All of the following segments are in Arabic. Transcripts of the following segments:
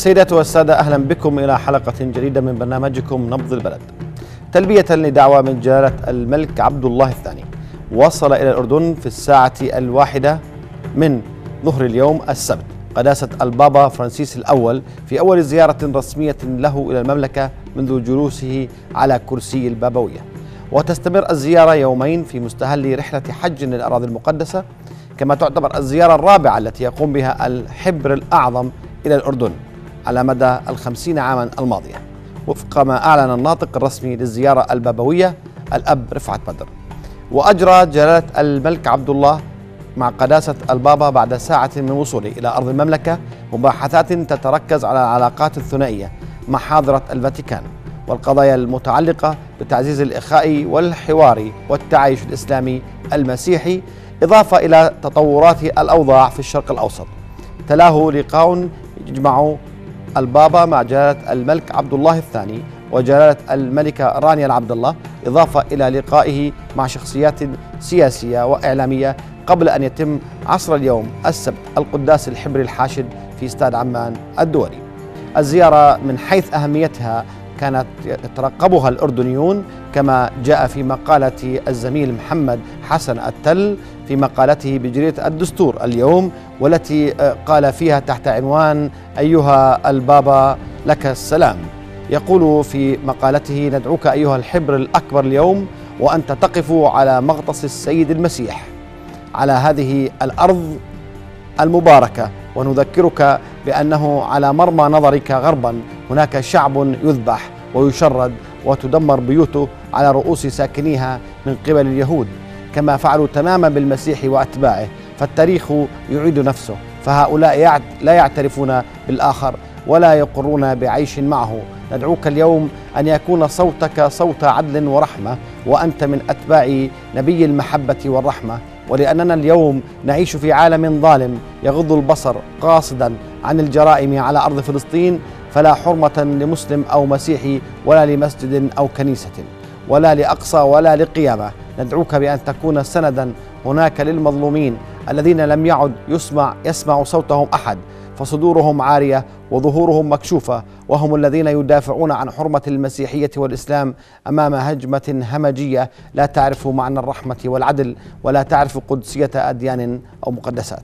السيدات والسادة أهلا بكم إلى حلقة جديدة من برنامجكم نبض البلد. تلبية لدعوة من جلالة الملك عبد الله الثاني. وصل إلى الأردن في الساعة الواحدة من ظهر اليوم السبت. قداسة البابا فرانسيس الأول في أول زيارة رسمية له إلى المملكة منذ جلوسه على كرسي البابوية. وتستمر الزيارة يومين في مستهل رحلة حج للأراضي المقدسة كما تعتبر الزيارة الرابعة التي يقوم بها الحبر الأعظم إلى الأردن. على مدى الخمسين عاما الماضية وفق ما أعلن الناطق الرسمي للزيارة البابوية الأب رفعت بدر. وأجرى جلالة الملك عبد الله مع قداسة البابا بعد ساعة من وصوله إلى أرض المملكة مباحثات تتركز على العلاقات الثنائية مع حاضرة الفاتيكان والقضايا المتعلقة بتعزيز الإخاء والحوار والتعايش الإسلامي المسيحي إضافة إلى تطورات الأوضاع في الشرق الأوسط. تلاه لقاء يجمع البابا مع جلالة الملك عبد الله الثاني وجلالة الملكة رانيا العبد الله إضافة إلى لقائه مع شخصيات سياسية وإعلامية قبل أن يتم عصر اليوم السبت القداس الحبري الحاشد في استاد عمان الدولي. الزيارة من حيث أهميتها كانت يترقبها الأردنيون كما جاء في مقالة الزميل محمد حسن التل في مقالته بجريدة الدستور اليوم والتي قال فيها تحت عنوان أيها البابا لك السلام. يقول في مقالته ندعوك أيها الحبر الأكبر اليوم وأنت تقف على مغطس السيد المسيح. على هذه الأرض المباركة ونذكرك بأنه على مرمى نظرك غربا هناك شعب يذبح ويشرد وتدمر بيوته على رؤوس ساكنيها من قبل اليهود. كما فعلوا تماما بالمسيح وأتباعه فالتاريخ يعيد نفسه فهؤلاء لا يعترفون بالآخر ولا يقرون بعيش معه. ندعوك اليوم أن يكون صوتك صوت عدل ورحمة وأنت من أتباع نبي المحبة والرحمة. ولأننا اليوم نعيش في عالم ظالم يغض البصر قاصدا عن الجرائم على أرض فلسطين فلا حرمة لمسلم أو مسيحي ولا لمسجد أو كنيسة. ولا لأقصى ولا لقيامة ندعوك بأن تكون سندا هناك للمظلومين الذين لم يعد يسمع يسمع صوتهم أحد فصدورهم عارية وظهورهم مكشوفة وهم الذين يدافعون عن حرمة المسيحية والإسلام أمام هجمة همجية لا تعرف معنى الرحمة والعدل ولا تعرف قدسية أديان أو مقدسات.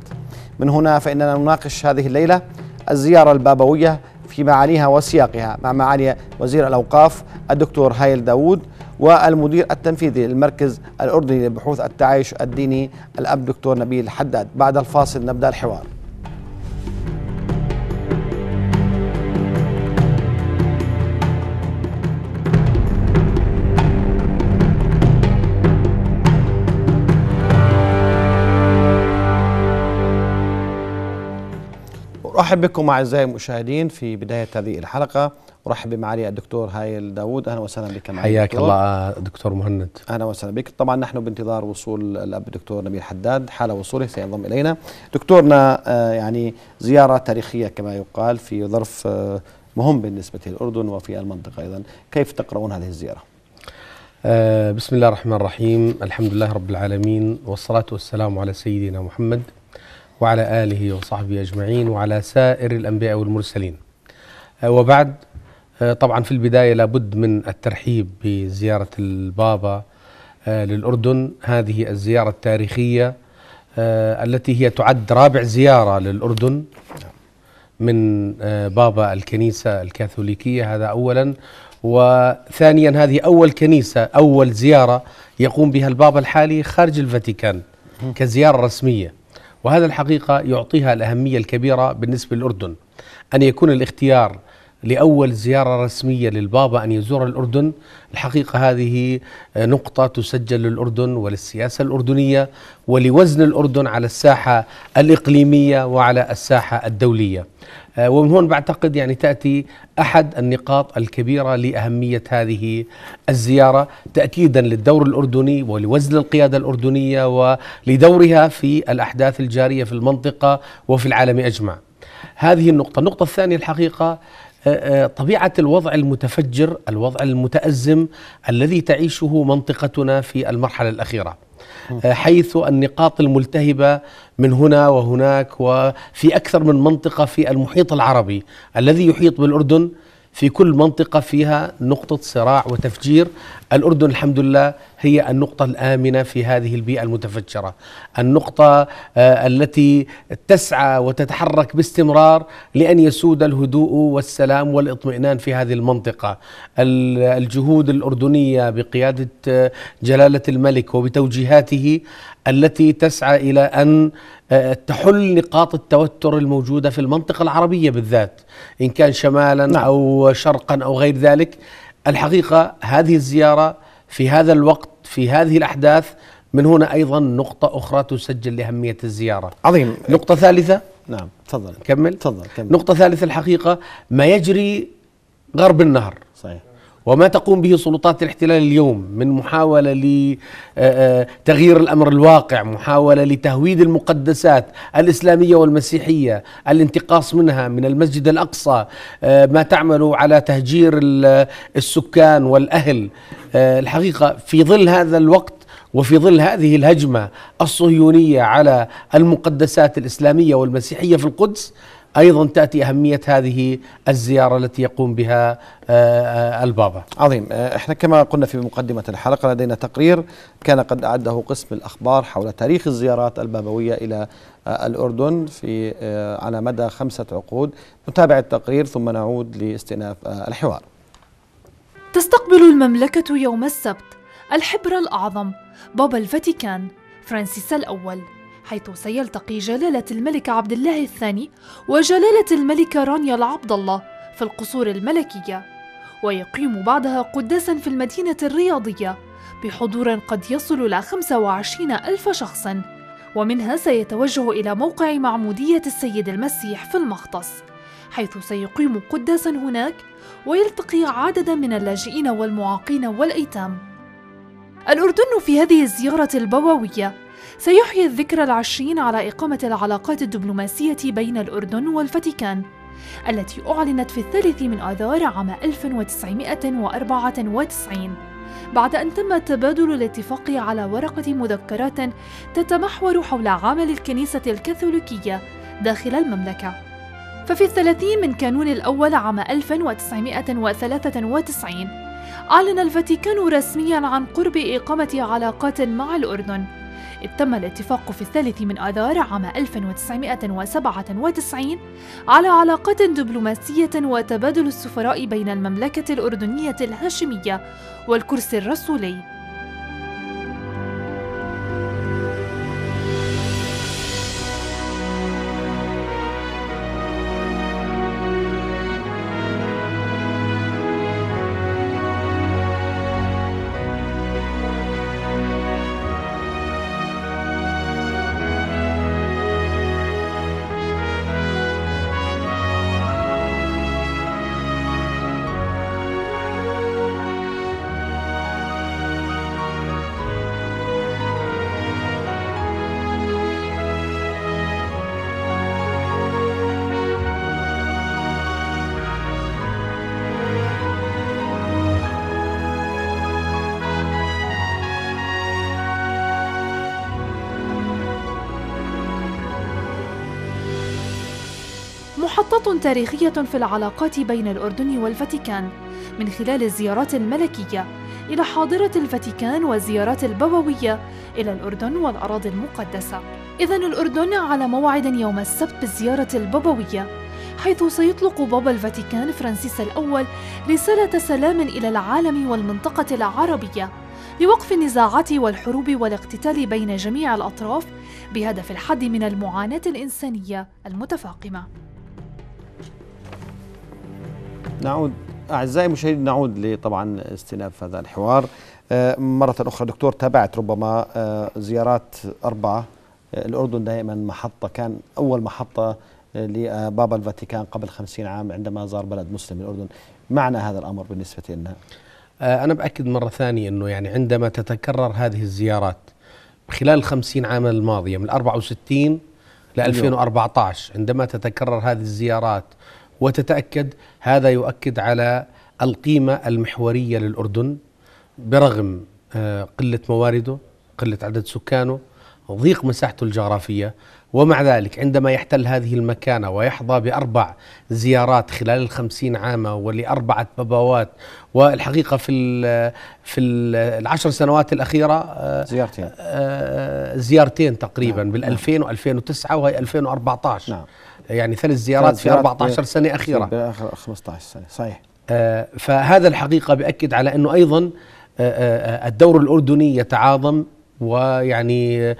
من هنا فإننا نناقش هذه الليلة الزيارة البابوية في معانيها وسياقها مع معالي وزير الأوقاف الدكتور هايل داوود والمدير التنفيذي للمركز الأردني لبحوث التعايش الديني الأب دكتور نبيل حداد. بعد الفاصل نبدأ الحوار. أرحب بكم أعزائي المشاهدين في بداية هذه الحلقة. أرحب بمعالي الدكتور هايل داوود. أهلا وسهلا بك معي حياك الله دكتور مهند. أهلا وسهلا بك. طبعا نحن بانتظار وصول الأب الدكتور نبيل حداد. حال وصوله سينضم إلينا. دكتورنا يعني زيارة تاريخية كما يقال في ظرف مهم بالنسبة للأردن وفي المنطقة أيضا. كيف تقرؤون هذه الزيارة؟ بسم الله الرحمن الرحيم. الحمد لله رب العالمين. والصلاة والسلام على سيدنا محمد وعلى آله وصحبه أجمعين وعلى سائر الأنبياء والمرسلين. وبعد طبعا في البداية لابد من الترحيب بزيارة البابا للأردن. هذه الزيارة التاريخية التي هي تعد رابع زيارة للأردن من بابا الكنيسة الكاثوليكية هذا أولا. وثانيا هذه أول كنيسة أول زيارة يقوم بها البابا الحالي خارج الفاتيكان كزيارة رسمية. وهذا الحقيقة يعطيها الأهمية الكبيرة بالنسبة للأردن أن يكون الاختيار لأول زيارة رسمية للبابا أن يزور الأردن. الحقيقة هذه نقطة تسجل للأردن وللسياسة الأردنية ولوزن الأردن على الساحة الإقليمية وعلى الساحة الدولية. ومن هون بعتقد يعني تأتي أحد النقاط الكبيرة لأهمية هذه الزيارة تأكيدا للدور الأردني ولوزن القيادة الأردنية ولدورها في الأحداث الجارية في المنطقة وفي العالم أجمع. هذه النقطة. النقطة الثانية الحقيقة طبيعة الوضع المتفجر الوضع المتأزم الذي تعيشه منطقتنا في المرحلة الأخيرة. حيث النقاط الملتهبة من هنا وهناك وفي أكثر من منطقة في المحيط العربي الذي يحيط بالأردن. في كل منطقة فيها نقطة صراع وتفجير الأردن الحمد لله هي النقطة الآمنة في هذه البيئة المتفجرة. النقطة آه، التي تسعى وتتحرك باستمرار لأن يسود الهدوء والسلام والإطمئنان في هذه المنطقة. الجهود الأردنية بقيادة آه، جلالة الملك وبتوجيهاته التي تسعى إلى أن آه، تحل نقاط التوتر الموجودة في المنطقة العربية بالذات. إن كان شمالا نعم. أو شرقا أو غير ذلك الحقيقة هذه الزيارة في هذا الوقت في هذه الأحداث من هنا أيضا نقطة أخرى تسجل لأهمية الزيارة. عظيم. نقطة ثالثة؟ نعم تفضل. كمل. تفضل كمل. نقطة ثالثة الحقيقة ما يجري غرب النهر. صحيح. وما تقوم به سلطات الاحتلال اليوم من محاولة لتغيير الأمر الواقع محاولة لتهويد المقدسات الإسلامية والمسيحية الانتقاص منها من المسجد الأقصى آه، ما تعمل على تهجير السكان والأهل. آه، الحقيقة في ظل هذا الوقت وفي ظل هذه الهجمة الصهيونية على المقدسات الإسلامية والمسيحية في القدس أيضا تأتي أهمية هذه الزيارة التي يقوم بها آه، آه، البابا. عظيم، آه، إحنا كما قلنا في مقدمة الحلقة لدينا تقرير كان قد أعده قسم الأخبار حول تاريخ الزيارات البابوية إلى الأردن في على مدى خمسة عقود، نتابع التقرير ثم نعود لاستئناف الحوار. تستقبل المملكة يوم السبت الحبر الأعظم بابا الفاتيكان فرانسيس الأول حيث سيلتقي جلالة الملك عبد الله الثاني وجلالة الملكة رانيا العبد الله في القصور الملكية ويقيم بعدها قداسا في المدينة الرياضية بحضور قد يصل إلى 25 ألف شخص ومنها سيتوجه إلى موقع معمودية السيد المسيح في المختص حيث سيقيم قداسا هناك ويلتقي عددا من اللاجئين والمعاقين والأيتام. الأردن في هذه الزيارة البووية سيحيي الذكرى العشرين على إقامة العلاقات الدبلوماسية بين الأردن والفاتيكان التي أعلنت في الثالث من آذار عام 1994 بعد أن تم تبادل الاتفاق على ورقة مذكرات تتمحور حول عمل الكنيسة الكاثوليكية داخل المملكة. ففي الثلاثين من كانون الأول عام 1993 أعلن الفاتيكان رسميا عن قرب إقامة علاقات مع الأردن. إذ تم الاتفاق في الثالث من آذار عام 1997 على علاقات دبلوماسية وتبادل السفراء بين المملكة الأردنية الهاشمية والكرسي الرسولي. محطة تاريخية في العلاقات بين الأردن والفاتيكان من خلال الزيارات الملكية إلى حاضرة الفاتيكان والزيارات البابوية إلى الأردن والأراضي المقدسة. إذا الأردن على موعد يوم السبت بالزيارة البابوية حيث سيطلق بابا الفاتيكان فرانسيس الأول رسالة سلام إلى العالم والمنطقة العربية لوقف النزاعات والحروب والاقتتال بين جميع الأطراف بهدف الحد من المعاناة الإنسانية المتفاقمة. نعود. أعزائي المشاهدين نعود لطبعا استئناف هذا الحوار. آه، مرة أخرى دكتور تابعت ربما آه، زيارات أربعة. آه، الأردن دائما محطة كان أول محطة لبابا الفاتيكان قبل خمسين عام عندما زار بلد مسلم الأردن. معنى هذا الأمر بالنسبة لنا؟ أنا بأكد مرة ثانية أنه يعني عندما تتكرر هذه الزيارات خلال الخمسين عام الماضية من 64 ل 2014 عندما تتكرر هذه الزيارات وتتأكد هذا يؤكد على القيمة المحورية للأردن برغم آه، قلة موارده قلة عدد سكانه ضيق مساحته الجغرافية. ومع ذلك عندما يحتل هذه المكانة ويحظى بأربع زيارات خلال الخمسين عاما ولأربعة بابوات والحقيقة في في ال العشر سنوات الأخيرة آه، زيارتين. آه، زيارتين تقريبا نعم. بال 2000 و2009 وهي 2014 نعم. يعني ثلاث زيارات ثلاث في زيارات 14 سنة أخيرة باخر 15 سنة صحيح آه، فهذا الحقيقة بأكد على أنه أيضا آه، آه، الدور الأردني يتعاظم ويعني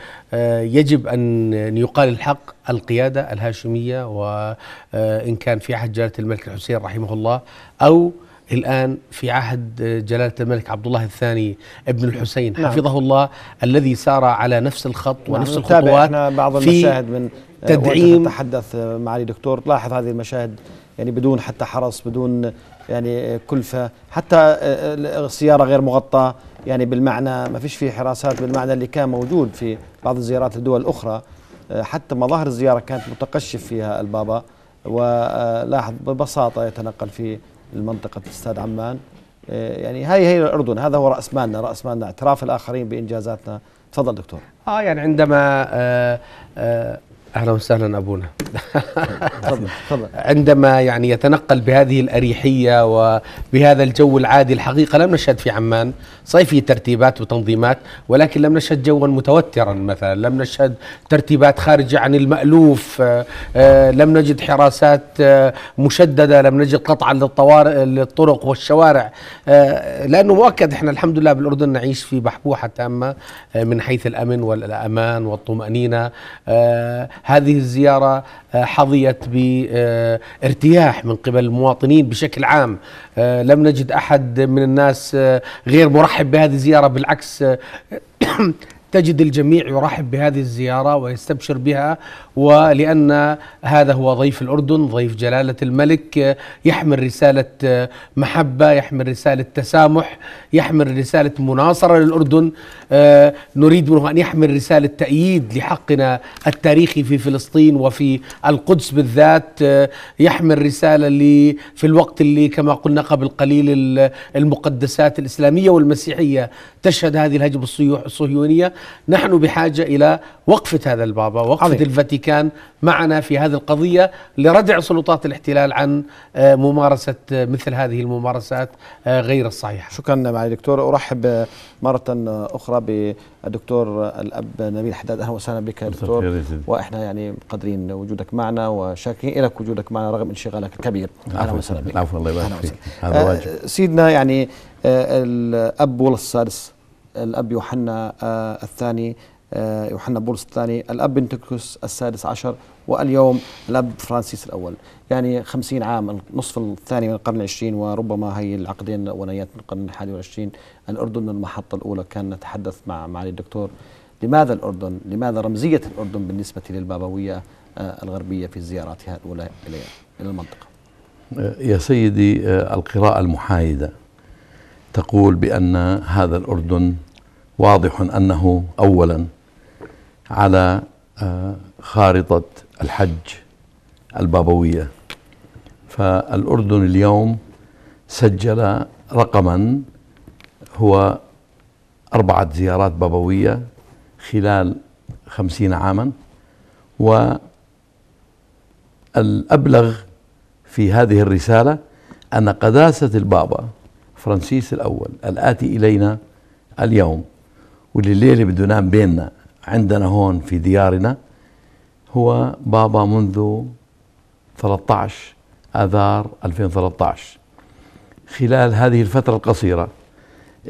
يجب أن يقال الحق القيادة الهاشمية وإن كان في عهد جلالة الملك الحسين رحمه الله أو الآن في عهد جلالة الملك عبد الله الثاني ابن الحسين نعم. حفظه الله الذي سار على نفس الخط ونفس نتابع الخطوات إحنا بعض في المشاهد من تدعيم- وأنت تتحدث آه، معالي دكتور. لاحظ هذه المشاهد يعني بدون حتى حرس بدون يعني آه، كلفة. حتى آه، آه، السيارة غير مغطاة. يعني بالمعنى ما فيش فيه حراسات. بالمعنى اللي كان موجود في بعض الزيارات لدول أخرى آه، حتى مظاهر الزيارة كانت متقشف فيها البابا. ولاحظ ببساطة يتنقل في المنطقة استاد عمان. آه، يعني هاي هي الأردن. هذا هو رأس مالنا رأس مالنا. اعتراف الآخرين بإنجازاتنا. تفضل دكتور. آه يعني عندما آه آه أهلا وسهلا أبونا. تفضل تفضل. عندما يعني يتنقل بهذه الأريحية وبهذا الجو العادي الحقيقة لم نشهد في عمان صيفي ترتيبات وتنظيمات ولكن لم نشهد جوا متوترا مثلا لم نشهد ترتيبات خارجة عن المألوف آه، آه، لم نجد حراسات آه، مشددة لم نجد قطعا للطوارئ للطرق والشوارع. لأنه مؤكد إحنا الحمد لله بالأردن نعيش في بحبوحة تامة آه، من حيث الأمن والأمان والطمأنينة. آه، هذه الزيارة آه، حظيت بارتياح من قبل المواطنين بشكل عام. آه، لم نجد أحد من الناس آه، غير مرحب بهذه الزيارة بالعكس تجد الجميع يرحب بهذه الزيارة ويستبشر بها ولأن هذا هو ضيف الأردن ضيف جلالة الملك يحمل رسالة محبة يحمل رسالة تسامح يحمل رسالة مناصرة للأردن. آه، نريد منه أن يحمل رسالة تأييد لحقنا التاريخي في فلسطين وفي القدس بالذات. آه، يحمل رسالة في الوقت اللي كما قلنا قبل قليل ال- المقدسات الإسلامية والمسيحية تشهد هذه الهجمة الصهيونية. نحن بحاجة إلى وقفة هذا البابا وقفة عظيم. الفاتيكان معنا في هذه القضية لردع سلطات الاحتلال عن آه، ممارسة آه، مثل هذه الممارسات آه، غير الصحيحة. شكرا معالي دكتور. أرحب مرة أخرى بالدكتور الأب نبيل حداد. أهلا وسهلا بك دكتور. وإحنا يعني مقدرين وجودك معنا وشاكرين لك وجودك معنا رغم انشغالك الكبير. أهلا العفو وسهلا بك. العفو الله يبارك أهلا فيك. هذا واجب. سيدنا يعني آه، الأب الأب يوحنا آه، الثاني آه، يوحنا بولس الثاني الأب بنتكوس السادس عشر واليوم الأب فرانسيس الأول. يعني خمسين عام النصف الثاني من القرن العشرين وربما هي العقدين الأولانيات من القرن الحادي والعشرين. الأردن المحطة الأولى كان نتحدث مع معالي الدكتور. لماذا الأردن؟ لماذا رمزية الأردن بالنسبة للبابوية آه، الغربية في زياراتها الأولى إلى إلى المنطقة؟ يا سيدي القراءة المحايدة تقول بأن هذا الأردن واضح أنه أولا على آه، خارطة الحج البابوية. فالأردن اليوم سجل رقما هو أربعة زيارات بابوية خلال خمسين عاما والأبلغ في هذه الرسالة أن قداسة البابا فرانسيس الأول الآتي إلينا اليوم واللي الليلة بده ينام بيننا عندنا هون في ديارنا هو بابا منذ 13 آذار 2013 خلال هذه الفترة القصيرة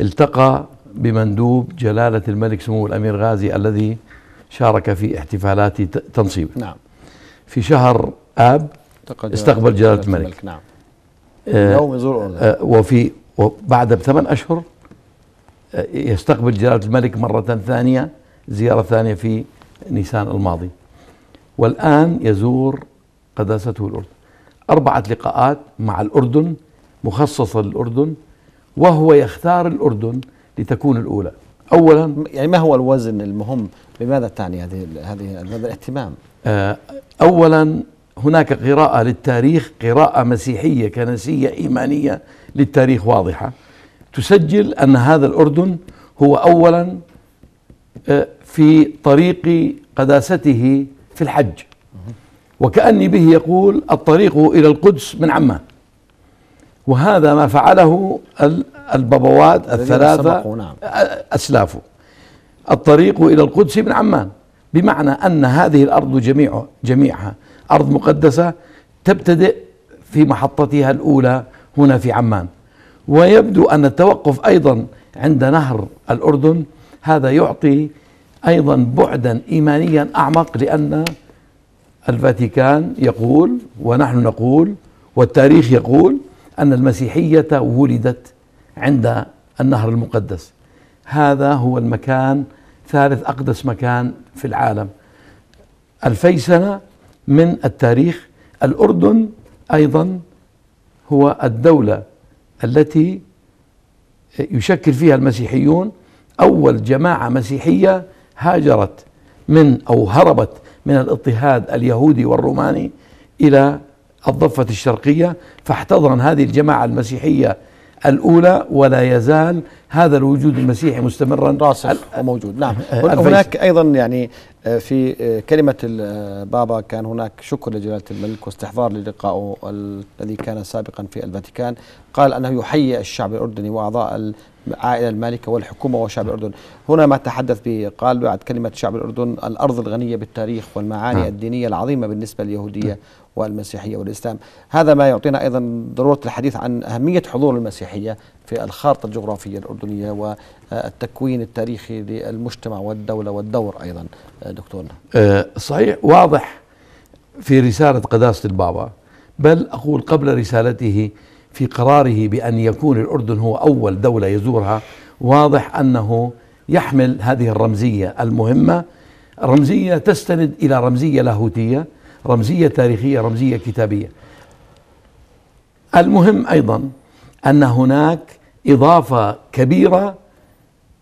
التقى بمندوب جلالة الملك سمو الأمير غازي الذي شارك في احتفالات تنصيبه. نعم. في شهر آب استقبل جلالة الملك. نعم. آه، اليوم يزور آه، وفي وبعد بثمان أشهر يستقبل جلالة الملك مرة ثانية زيارة ثانية في نيسان الماضي. والآن يزور قداسته الأردن. أربعة لقاءات مع الأردن مخصصة للأردن وهو يختار الأردن لتكون الأولى. أولا يعني ما هو الوزن المهم؟ لماذا تعني هذه هذه هذا الاهتمام؟ آه، اولا هناك قراءة للتاريخ قراءة مسيحية كنسية إيمانية للتاريخ واضحة. تسجل أن هذا الأردن هو أولا آه، في طريق قداسته في الحج. وكأني به يقول الطريق إلى القدس من عمان. وهذا ما فعله البابوات الثلاثة نعم. أسلافه. الطريق إلى القدس من عمان. بمعنى أن هذه الأرض جميع جميعها أرض مقدسة تبتدئ في محطتها الأولى هنا في عمان. ويبدو أن التوقف أيضا عند نهر الأردن هذا يعطي أيضا بعدا إيمانيا أعمق لأن الفاتيكان يقول ونحن نقول والتاريخ يقول أن المسيحية ولدت عند النهر المقدس. هذا هو المكان ثالث أقدس مكان في العالم. ألفي سنة من التاريخ الأردن أيضا هو الدولة التي يشكل فيها المسيحيون أول جماعة مسيحية هاجرت من أو هربت من الاضطهاد اليهودي والروماني إلى الضفة الشرقية فاحتضن هذه الجماعة المسيحية الأولى ولا يزال هذا الوجود المسيحي مستمرا؟ راسخ وموجود. نعم. هناك أيضا يعني آه، في كلمة البابا كان هناك شكر لجلالة الملك واستحضار للقائه الذي كان سابقا في الفاتيكان. قال أنه يحيي الشعب الأردني وأعضاء العائلة المالكة والحكومة وشعب الأردن. هنا ما تحدث به قال بعد كلمة شعب الأردن الأرض الغنية بالتاريخ والمعاني نعم. الدينية العظيمة بالنسبة لليهودية والمسيحية والإسلام. هذا ما يعطينا أيضا ضرورة الحديث عن أهمية حضور المسيحية في الخارطة الجغرافية الأردنية. والتكوين التاريخي للمجتمع والدولة والدور أيضا دكتورنا أه، صحيح واضح في رسالة قداسة البابا بل أقول قبل رسالته في قراره بأن يكون الأردن هو أول دولة يزورها واضح أنه يحمل هذه الرمزية المهمة. رمزية تستند إلى رمزية لاهوتية رمزية تاريخية رمزية كتابية. المهم أيضا أن هناك إضافة كبيرة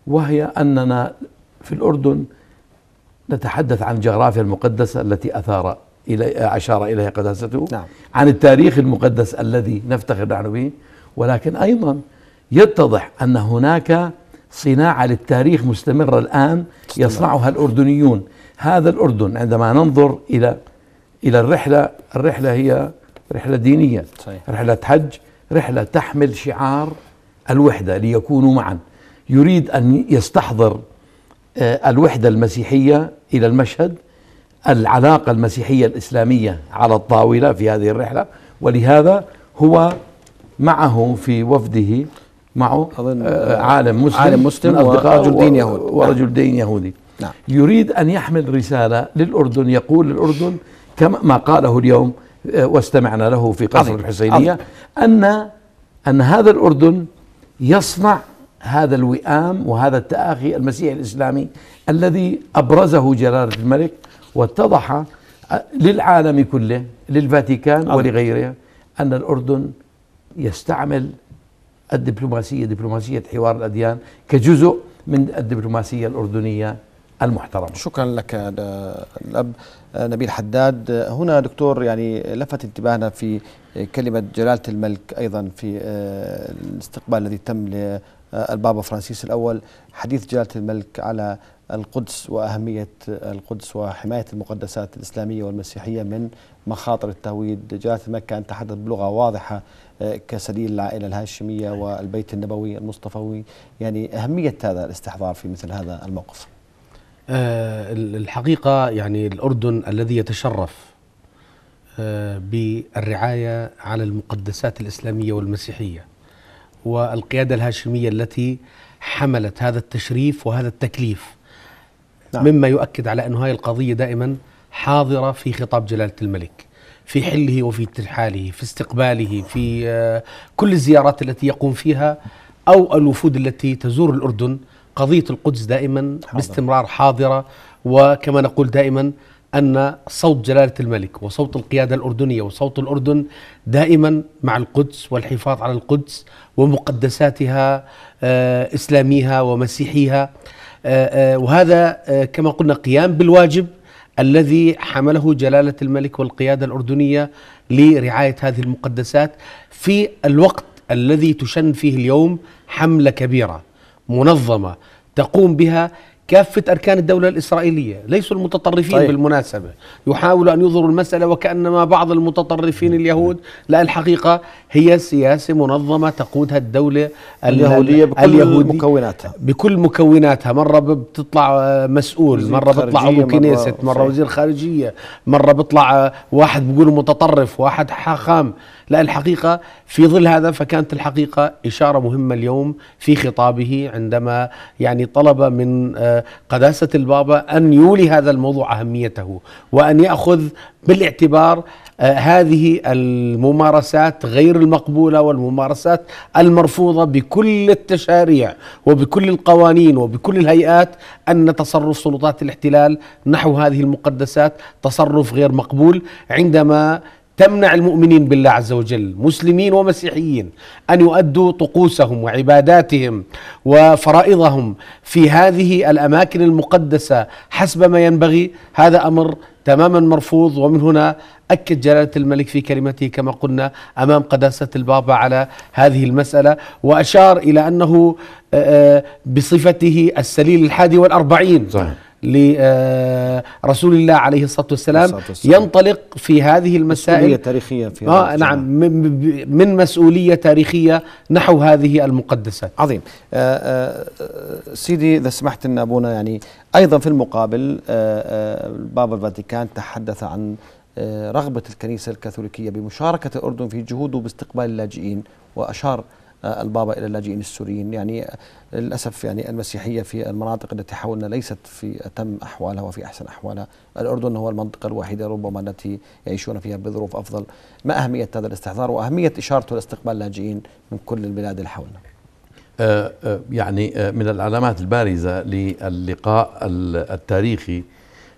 وهي أننا في الأردن نتحدث عن الجغرافيا المقدسة التي أثار إلي أشار إليها قداسته نعم. عن التاريخ المقدس الذي نفتخر نحن به ولكن أيضا يتضح أن هناك صناعة للتاريخ مستمرة الآن يصنعها الأردنيون هذا الأردن عندما ننظر إلى إلى الرحلة الرحلة هي رحلة دينية صحيح. رحلة حج رحلة تحمل شعار الوحدة ليكونوا معا. يريد أن يستحضر آه، الوحدة المسيحية إلى المشهد العلاقة المسيحية الإسلامية على الطاولة في هذه الرحلة ولهذا هو معه في وفده معه آه، عالم مسلم عالم مسلم ورجل دين يهودي ورجل دين يهودي. نعم. يريد أن يحمل رسالة للأردن يقول للأردن كما ما قاله اليوم آه، واستمعنا له في قصر الحسينية أن أن هذا الأردن يصنع هذا الوئام وهذا التآخي المسيحي الإسلامي الذي أبرزه جلالة الملك واتضح للعالم كله للفاتيكان ولغيرها أن الأردن يستعمل الدبلوماسية دبلوماسية حوار الأديان كجزء من الدبلوماسية الأردنية المحترمة شكرا لك الأب نبيل حداد. هنا دكتور يعني لفت انتباهنا في كلمة جلالة الملك أيضا في آه، الاستقبال الذي تم للبابا فرانسيس الأول. حديث جلالة الملك على القدس وأهمية القدس وحماية المقدسات الإسلامية والمسيحية من مخاطر التهويد. جلالة الملك كان تحدث بلغة واضحة آه، كسليل العائلة الهاشمية والبيت النبوي المصطفوي. يعني أهمية هذا الاستحضار في مثل هذا الموقف. الحقيقة يعني الأردن الذي يتشرف آه، بالرعاية على المقدسات الإسلامية والمسيحية والقيادة الهاشمية التي حملت هذا التشريف وهذا التكليف نعم. مما يؤكد على أن هذه القضية دائما حاضرة في خطاب جلالة الملك في حله وفي ترحاله في استقباله في آه، كل الزيارات التي يقوم فيها أو الوفود التي تزور الأردن قضية القدس دائما حاضر. باستمرار حاضرة وكما نقول دائما أن صوت جلالة الملك وصوت القيادة الأردنية وصوت الأردن دائما مع القدس والحفاظ على القدس ومقدساتها آه، إسلاميها ومسيحيها آه، آه، وهذا كما قلنا قيام بالواجب الذي حمله جلالة الملك والقيادة الأردنية لرعاية هذه المقدسات في الوقت الذي تشن فيه اليوم حملة كبيرة منظمة تقوم بها كافة أركان الدولة الإسرائيلية. ليسوا المتطرفين طيب. بالمناسبة. يحاولوا أن يظهروا المسألة وكأنما بعض المتطرفين اليهود. لا الحقيقة هي سياسة منظمة تقودها الدولة ال- اليهودية بكل اليهودي- مكوناتها. بكل مكوناتها. مرة بتطلع مسؤول مرة بيطلع عضو كنيست مرة-. وزير خارجية مرة بيطلع واحد بيقول متطرف واحد حاخام. لا الحقيقة في ظل هذا فكانت الحقيقة إشارة مهمة اليوم في خطابه عندما يعني طلب من آه، قداسة البابا أن يولي هذا الموضوع أهميته وأن يأخذ بالاعتبار آه، هذه الممارسات غير المقبولة والممارسات المرفوضة بكل التشاريع وبكل القوانين وبكل الهيئات أن تصرف سلطات الاحتلال نحو هذه المقدسات تصرف غير مقبول عندما تمنع المؤمنين بالله عز وجل مسلمين ومسيحيين أن يؤدوا طقوسهم وعباداتهم وفرائضهم في هذه الأماكن المقدسة حسب ما ينبغي هذا أمر تماما مرفوض ومن هنا أكد جلالة الملك في كلمته كما قلنا أمام قداسة البابا على هذه المسألة وأشار إلى أنه آه، آه، بصفته السليل الحادي والأربعين صحيح. لرسول الله عليه الصلاة والسلام. ينطلق في هذه مسؤولية المسائل تاريخية في هذا آه. نعم من- مسؤولية تاريخية نحو هذه المقدسات عظيم آه، آه، آه، سيدي إذا سمحت أن أبونا يعني أيضا في المقابل البابا الفاتيكان تحدث عن رغبة الكنيسة الكاثوليكية بمشاركة الأردن في جهوده باستقبال اللاجئين وأشار البابا إلى اللاجئين السوريين. يعني آه، للأسف يعني المسيحية في المناطق التي حولنا ليست في أتم أحوالها وفي أحسن أحوالها. الأردن هو المنطقة الوحيدة ربما التي يعيشون فيها بظروف أفضل. ما أهمية هذا الاستحضار وأهمية إشارته لاستقبال اللاجئين من كل البلاد اللي حولنا؟ آه، آه، يعني آه، من العلامات البارزة للقاء ال- التاريخي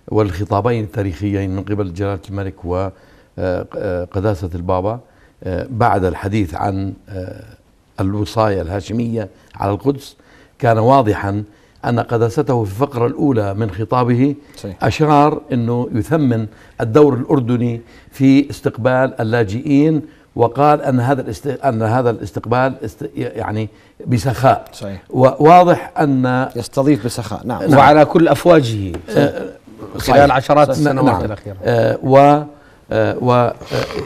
والخطابين التاريخيين من قبل جلالة الملك وقداسة البابا آه، بعد الحديث عن آه، الوصاية الهاشمية على القدس كان واضحا أن قداسته في الفقرة الأولى من خطابه صحيح. أشار أنه يثمن الدور الأردني في استقبال اللاجئين وقال أن هذا الاست... أن هذا الاستقبال است... يعني بسخاء صحيح. وواضح أن يستضيف بسخاء نعم نعم. وعلى كل أفواجه خلال عشرات صحيح. السنوات نعم. الأخيرة آه، و آه،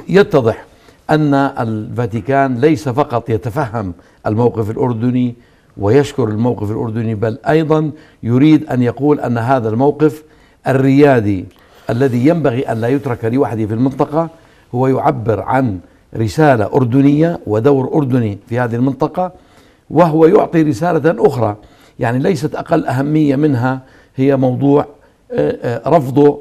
ويتضح أن الفاتيكان ليس فقط يتفهم الموقف الأردني ويشكر الموقف الأردني بل أيضا يريد أن يقول أن هذا الموقف الريادي الذي ينبغي أن لا يترك لوحده في المنطقة هو يعبر عن رسالة أردنية ودور أردني في هذه المنطقة وهو يعطي رسالة أخرى. يعني ليست أقل أهمية منها هي موضوع آه، آه، رفض آه،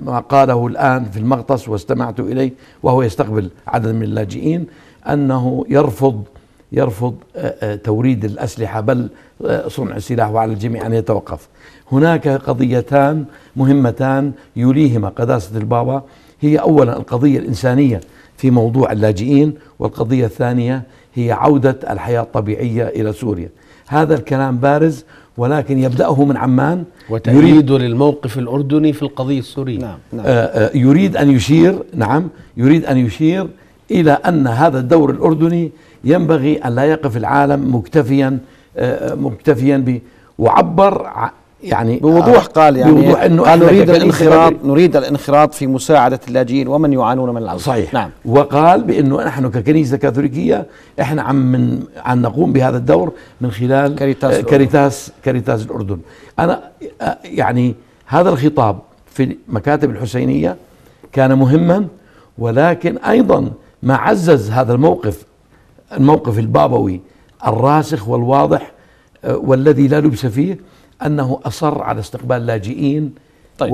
ما قاله الآن في المغطس واستمعت إليه وهو يستقبل عدد من اللاجئين أنه يرفض يرفض آه، آه، توريد الأسلحة بل آه، صنع السلاح وعلى الجميع أن يتوقف. هناك قضيتان مهمتان يليهما قداسة البابا. هي أولا القضية الإنسانية في موضوع اللاجئين والقضية الثانية هي عودة الحياة الطبيعية إلى سوريا. هذا الكلام بارز ولكن يبدأه من عمان يريد للموقف الأردني في القضية السورية. نعم نعم. آه، آه، يريد أن يشير نعم يريد أن يشير إلى أن هذا الدور الأردني ينبغي أن لا يقف العالم مكتفيا آه، مكتفيا ب وعبر يعني بوضوح آه، قال يعني بوضوح إنه قال نريد الانخراط نريد الانخراط في مساعدة اللاجئين ومن يعانون من العوز صحيح. نعم. وقال بأنه نحن ككنيسة كاثوليكية إحنا عم من عم نقوم بهذا الدور من خلال كاريتاس الأردن. كاريتاس كاريتاس الأردن. أنا آه، يعني هذا الخطاب في مكاتب الحسينية كان مهما ولكن أيضا ما عزز هذا الموقف الموقف البابوي الراسخ والواضح آه، والذي لا لبس فيه أنه أصر على استقبال لاجئين طيب.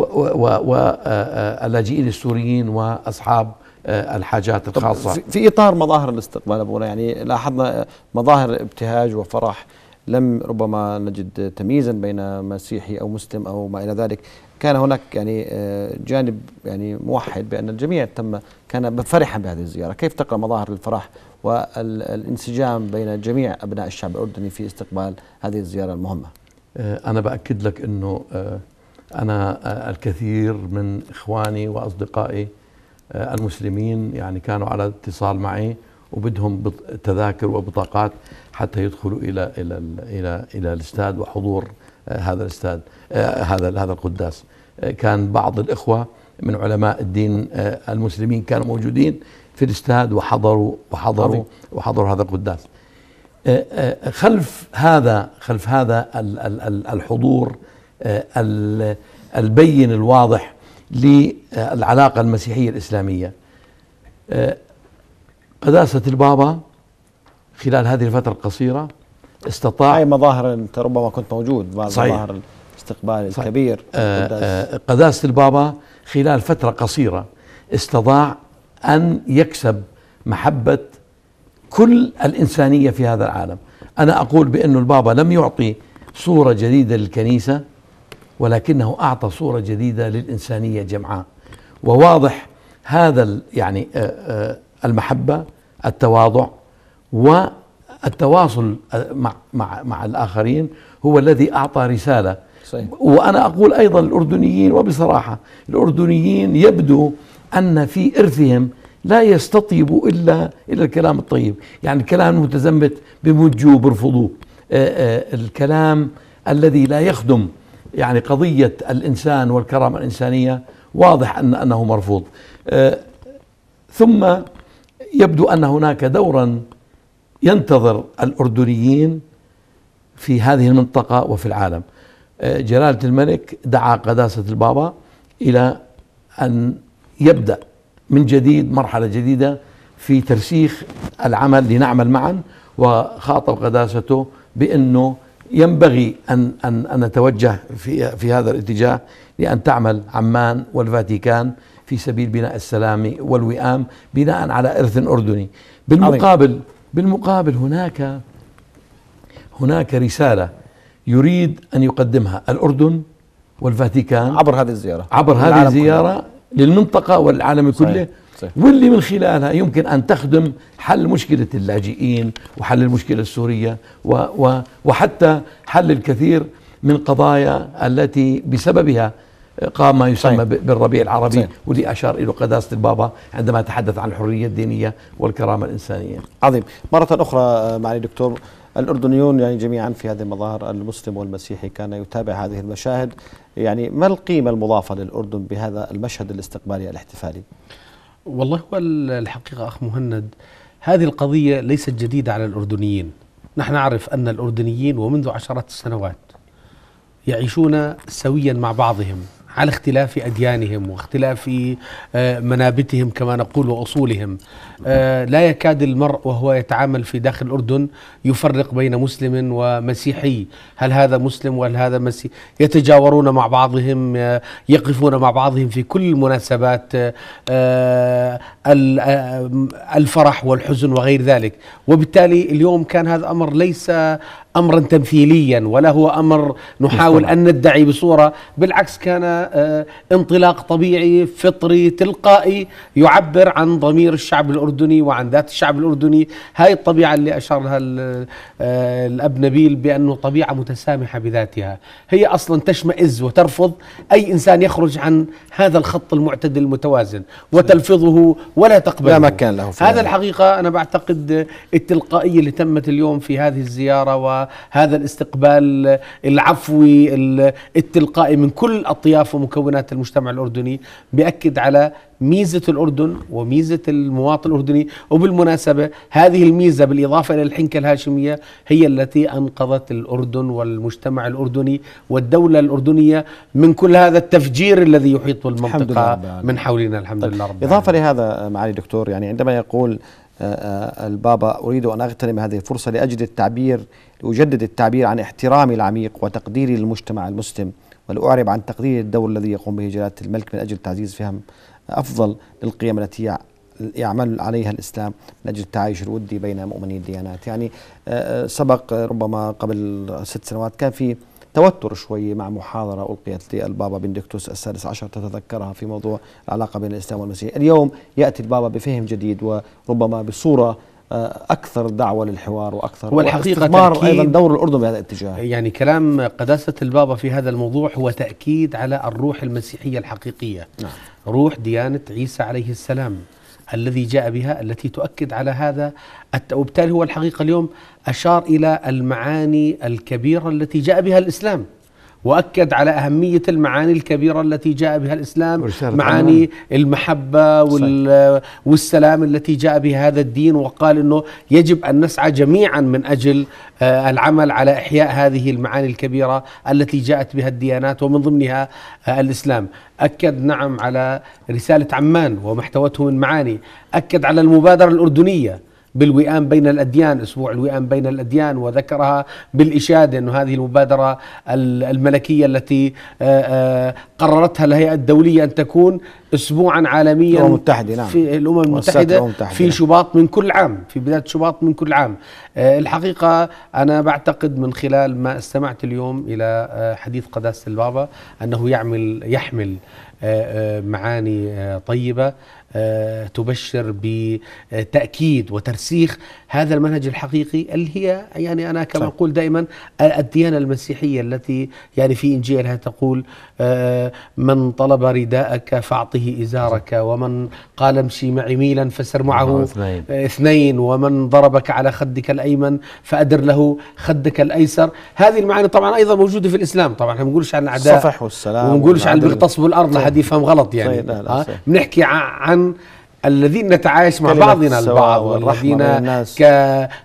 واللاجئين السوريين وأصحاب آه، الحاجات الخاصة. في, في إطار مظاهر الاستقبال ابونا يعني لاحظنا مظاهر ابتهاج وفرح لم ربما نجد تمييزا بين مسيحي أو مسلم أو ما إلى ذلك. كان هناك يعني آه، جانب يعني موحد بأن الجميع تم كان فرحا بهذه الزيارة. كيف تقرأ مظاهر الفرح والانسجام بين جميع أبناء الشعب الأردني في استقبال هذه الزيارة المهمة؟ آه، أنا بأكد لك أنه آه، أنا آه، الكثير من إخواني وأصدقائي آه، المسلمين يعني كانوا على اتصال معي وبدهم تذاكر وبطاقات حتى يدخلوا إلى إلى ال- إلى إلى الاستاد وحضور آه، هذا الاستاد آه، هذا هذا القداس آه، كان بعض الإخوة من علماء الدين آه، المسلمين كانوا موجودين في الاستاد وحضروا وحضروا. وحضروا هذا القداس آه، آه، خلف هذا خلف هذا ال- ال- ال- الحضور آه، ال- البين الواضح للعلاقة المسيحية الإسلامية آه، قداسة البابا خلال هذه الفترة القصيرة استطاع هاي مظاهر أنت ربما كنت موجود بعض صحيح. مظاهر الاستقبال صحيح. الكبير قداس. آه، قداسة البابا خلال فترة قصيرة استطاع أن يكسب محبة كل الإنسانية في هذا العالم. أنا أقول بأن البابا لم يعطي صورة جديدة للكنيسة ولكنه أعطى صورة جديدة للإنسانية جمعاء. وواضح هذا يعني آه، آه، المحبة التواضع والتواصل آه، مع مع مع الآخرين هو الذي أعطى رسالة. صحيح. وأنا أقول أيضا الأردنيين وبصراحة الأردنيين يبدو أن في إرثهم لا يستطيبوا إلا إلا الكلام الطيب. يعني الكلام المتزمت بمجوا برفضوه آه، آه، الكلام الذي لا يخدم يعني قضية الإنسان والكرامة الإنسانية واضح أن أنه مرفوض. آه، ثم يبدو أن هناك دورا ينتظر الأردنيين في هذه المنطقة وفي العالم. جلالة الملك دعا قداسة البابا إلى أن يبدأ من جديد مرحلة جديدة في ترسيخ العمل لنعمل معا وخاطب قداسته بأنه ينبغي أن أن أن نتوجه في في هذا الاتجاه لأن تعمل عمان والفاتيكان في سبيل بناء السلام والوئام بناء على إرث أردني. بالمقابل بالمقابل هناك هناك رسالة يريد أن يقدمها الأردن والفاتيكان عبر هذه الزيارة. عبر هذه الزيارة للمنطقة والعالم صحيح. كله صحيح. واللي من خلالها يمكن أن تخدم حل مشكلة اللاجئين وحل المشكلة السورية و و وحتى حل الكثير من قضايا التي بسببها قام ما يسمى صحيح. بالربيع العربي صحيح. واللي أشار إلى قداسة البابا عندما تحدث عن الحرية الدينية والكرامة الإنسانية عظيم مرة أخرى معالي الدكتور الأردنيون يعني جميعا في هذه المظاهر المسلم والمسيحي كان يتابع هذه المشاهد. يعني ما القيمة المضافة للأردن بهذا المشهد الاستقبالي الاحتفالي؟ والله هو ال- الحقيقة أخ مهند هذه القضية ليست جديدة على الأردنيين. نحن نعرف أن الأردنيين ومنذ عشرات السنوات يعيشون سويا مع بعضهم. على اختلاف أديانهم واختلاف آه، منابتهم كما نقول وأصولهم. آه، لا يكاد المرء وهو يتعامل في داخل الأردن يفرق بين مسلم ومسيحي. هل هذا مسلم وهل هذا مسيحي؟ يتجاورون مع بعضهم آه، يقفون مع بعضهم في كل المناسبات ال- الفرح والحزن وغير ذلك. وبالتالي اليوم كان هذا أمر ليس امرا تمثيليا ولا هو أمر نحاول. أن ندعي بصورة بالعكس كان آه، انطلاق طبيعي فطري تلقائي يعبر عن ضمير الشعب الأردني وعن ذات الشعب الأردني هاي الطبيعة اللي أشار لها آه، الأب نبيل بأنه طبيعة متسامحة بذاتها هي أصلا تشمئز وترفض أي إنسان يخرج عن هذا الخط المعتدل المتوازن وتلفظه ولا تقبله لا مكان له هذا. الحقيقة أنا بعتقد التلقائية اللي تمت اليوم في هذه وهذا الاستقبال العفوي ال- التلقائي من كل أطياف ومكونات المجتمع الأردني بيأكد على ميزة الأردن وميزة المواطن الأردني وبالمناسبة هذه الميزة بالإضافة إلى الحنكة الهاشمية هي التي أنقذت الأردن والمجتمع الأردني والدولة الأردنية من كل هذا التفجير الذي يحيط العالمين. من حولنا الحمد طيب، لله رب إضافة. لهذا معالي الدكتور يعني عندما يقول البابا أريد أن أغتنم هذه الفرصة لأجد التعبير لأجدد التعبير عن احترامي العميق وتقديري للمجتمع المسلم ولأعرب عن تقدير الدور الذي يقوم به جلالة الملك من أجل تعزيز فهم أفضل للقيم التي يع- يعمل عليها الإسلام من أجل التعايش الودي بين مؤمني الديانات. يعني آه، آه، سبق آه، ربما قبل ست سنوات كان في توتر شوي مع محاضرة ألقيت للبابا بندكتوس السادس عشر تتذكرها في موضوع العلاقة بين الإسلام والمسيح. اليوم يأتي البابا بفهم جديد وربما بصورة آه، أكثر دعوة للحوار وأكثر هو الحقيقة استثمار تأكيد- أيضا دور الأردن بهذا الاتجاه. يعني كلام قداسة البابا في هذا الموضوع هو تأكيد على الروح المسيحية الحقيقية. نعم. روح ديانة عيسى عليه السلام. الذي جاء بها التي تؤكد على هذا الت- وبالتالي هو الحقيقة اليوم أشار إلى المعاني الكبيرة التي جاء بها الإسلام. وأكد على أهمية المعاني الكبيرة التي جاء بها الإسلام ورسالة معاني المحبة وال والسلام التي جاء بها هذا الدين وقال أنه يجب أن نسعى جميعا من أجل آه، العمل على إحياء هذه المعاني الكبيرة التي جاءت بها الديانات ومن ضمنها آه، الإسلام. أكد نعم على رسالة عمان وما احتوته من معاني. أكد على المبادرة الأردنية. بالوئام بين الأديان أسبوع الوئام بين الأديان وذكرها بالإشادة أنه هذه المبادرة ال- الملكية التي آه، آه، قررتها الهيئة الدولية أن تكون أسبوعا عالميا الأمم المتحدة، نعم. في الأمم المتحدة في نعم. شباط من كل عام في بداية شباط من كل عام آه، الحقيقة أنا بعتقد من خلال ما استمعت اليوم إلى حديث قداسة البابا أنه يعمل يحمل معاني طيبة تبشر بتأكيد وترسيخ هذا المنهج الحقيقي اللي هي يعني أنا كما. أقول دائما الديانة المسيحية التي يعني في إنجيلها تقول آه، من طلب رداءك فأعطه إزارك ومن قال امشي معي ميلا فسر معه اثنين. آه، اثنين ومن ضربك على خدك الأيمن فأدر له خدك الأيسر هذه المعاني طبعا أيضا موجودة في الإسلام طبعا إحنا ما بنقولش عن الأعداء الصفح والسلام وما بنقولش عن اللي. بيغتصبوا الأرض صحيح. لحد يفهم غلط يعني لا، لا،. بنحكي ع- عن الذين نتعايش مع بعضنا البعض والذين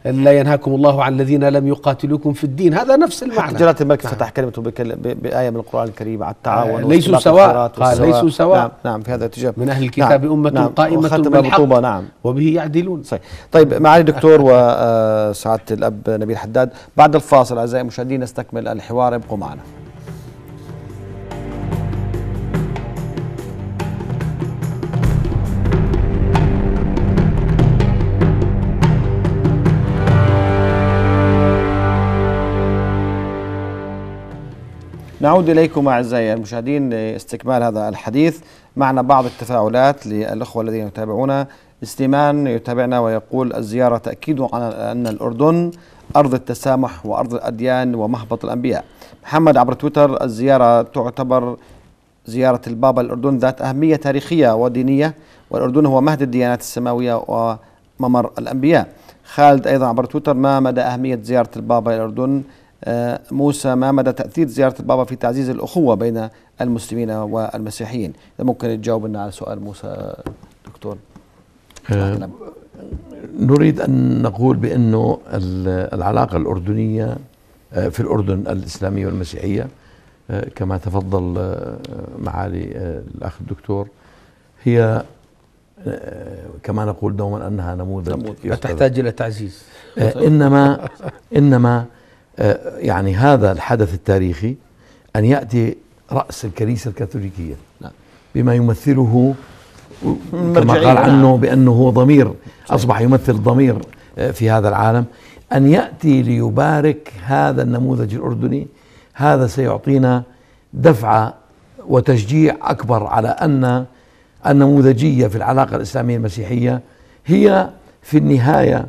لا ينهاكم الله عن الذين لم يقاتلوكم في الدين هذا نفس حتى المعنى جلالة الملك نعم. فتح كلمته بكل- ب- بآية من القرآن الكريم على التعاون آه، ليسوا سواء. قال. ليسوا سواء. نعم نعم في هذا الاتجاه من أهل الكتاب أمة قائمة وختم بالحق. نعم وبه يعدلون صحيح طيب معالي الدكتور وسعادة الأب نبيل حداد بعد الفاصل أعزائي المشاهدين نستكمل الحوار ابقوا معنا نعود إليكم أعزائي المشاهدين لاستكمال هذا الحديث. معنا بعض التفاعلات للأخوة الذين يتابعونا. سليمان يتابعنا ويقول الزيارة تأكيد على أن الأردن أرض التسامح وأرض الأديان ومهبط الأنبياء. محمد عبر تويتر الزيارة تعتبر زيارة البابا الأردن ذات أهمية تاريخية ودينية والأردن هو مهد الديانات السماوية وممر الأنبياء. خالد أيضا عبر تويتر ما مدى أهمية زيارة البابا الأردن موسى ما مدى تأثير زيارة البابا في تعزيز الأخوة بين المسلمين والمسيحيين؟ إذا ممكن تجاوب لنا على سؤال موسى دكتور. آه، نريد أن نقول بأنه ال- العلاقة الأردنية آه، في الأردن الإسلامية والمسيحية آه، كما تفضل آه، معالي آه، الأخ الدكتور هي آه، كما نقول دوما أنها نموذج نموذج. تحتاج إلى تعزيز. آه، انما إنما آه، يعني هذا الحدث التاريخي أن يأتي رأس الكنيسة الكاثوليكية نعم. بما يمثله كما قال نعم. عنه بأنه هو ضمير أصبح يمثل ضمير آه، في هذا العالم أن يأتي ليبارك هذا النموذج الأردني هذا سيعطينا دفعه وتشجيع أكبر على أن النموذجية في العلاقة الإسلامية المسيحية هي في النهاية